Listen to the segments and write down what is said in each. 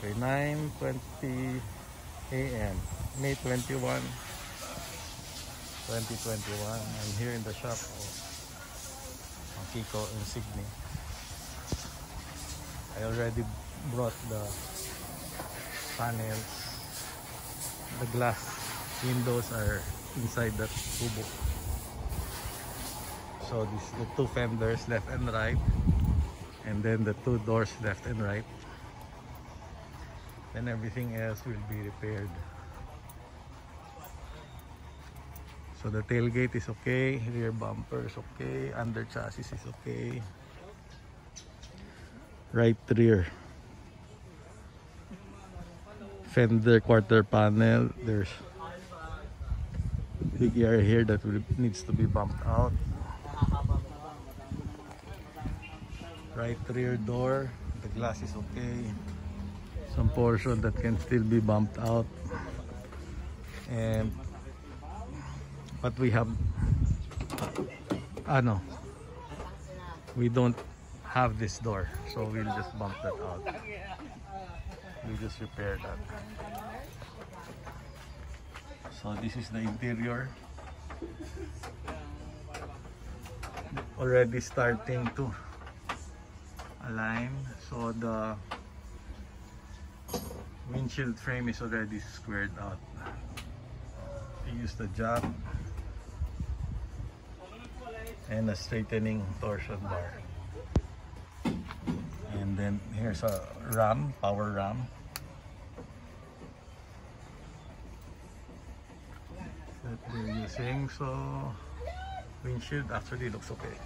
Okay, 9.20 a.m. May 21, 2021. I'm here in the shop of Kiko Insigne. I already brought the panels. The glass windows are inside that tubo. So this the two fenders left and right and then the two doors left and right then everything else will be repaired. So the tailgate is okay rear bumper is okay under chassis is okay. Right rear. Fender quarter panel there's big area here that needs to be bumped out. Right rear door the glass is okay some portion that can still be bumped out. And but we have ah, ano we don't have this door so we'll just bump that out. We just repair that. So this is the interior. Already starting to align. So the windshield frame is already squared out. I use the jack and a straightening torsion bar. And then here's a ram power ram. That we're using so windshield actually looks okay.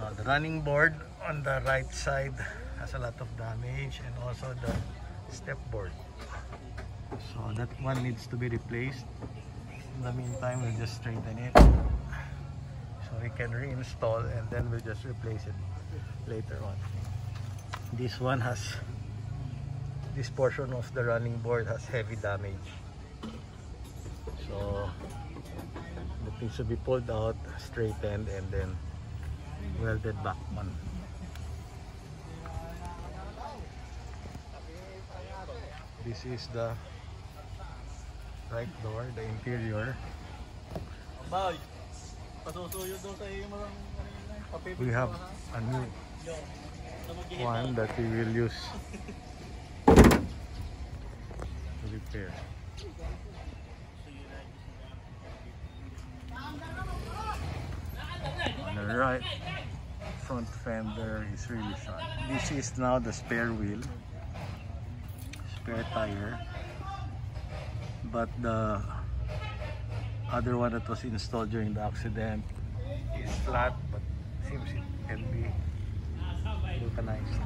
Uh, the running board on the right side has a lot of damage and also the step board. So that one needs to be replaced. In the meantime, we'll just straighten it. So we can reinstall and then we'll just replace it later on. This one has, this portion of the running board has heavy damage. So it needs to be pulled out, straightened and then welded back on. This is the right door, the interior. Bay, pasusuyo doon sa iyo mga papipit. We have a new one that we will use to repair. On the right front fender is really short. This is now the spare wheel, spare tire, but the other one that was installed during the accident is flat, but seems it can be vulcanized.